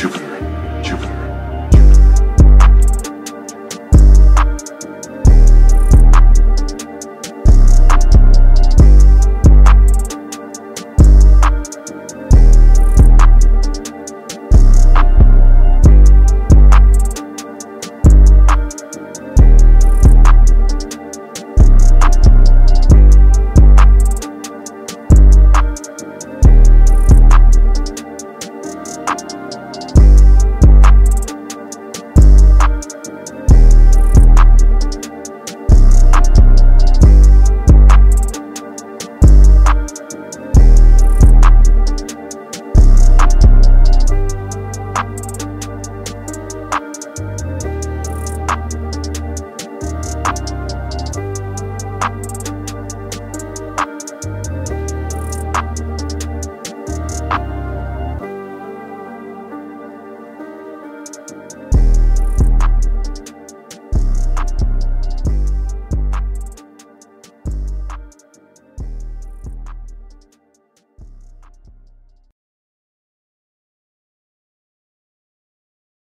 you can